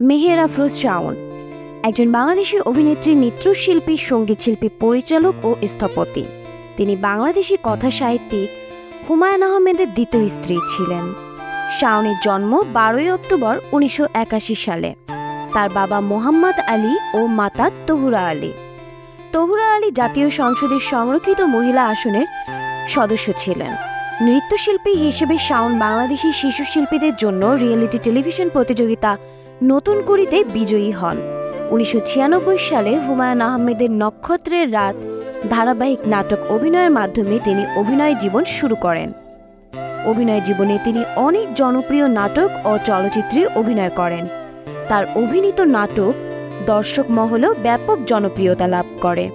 মেহের আফরোজ শাওন, একজন বাংলাদেশি অভিনেত্রী, নৃত্যশিল্পী, সঙ্গীতশিল্পী, পরিচালক ও স্থপতি। তিনি বাংলাদেশি কথা সাহিত্যিক হুমায়ুন আহমেদের দ্বিতীয় স্ত্রী ছিলেন। শাওনের জন্ম বারোই অক্টোবর উনিশশো একাশি সালে। তার বাবা মোহাম্মদ আলী ও মাতা তহুরা আলী। তহুরা আলী জাতীয় সংসদের সংরক্ষিত মহিলা আসনের সদস্য ছিলেন। নৃত্যশিল্পী হিসেবে শাওন বাংলাদেশি শিশু শিল্পীদের জন্য রিয়েলিটি টেলিভিশন প্রতিযোগিতা নতুন করিতে বিজয়ী হন। উনিশশো ছিয়ানব্বই সালে হুমায়ুন আহমেদের নক্ষত্রের রাত ধারাবাহিক নাটক অভিনয়ের মাধ্যমে তিনি অভিনয় জীবন শুরু করেন। অভিনয় জীবনে তিনি অনেক জনপ্রিয় নাটক ও চলচ্চিত্রে অভিনয় করেন। তার অভিনীত নাটক দর্শক মহলেও ব্যাপক জনপ্রিয়তা লাভ করে।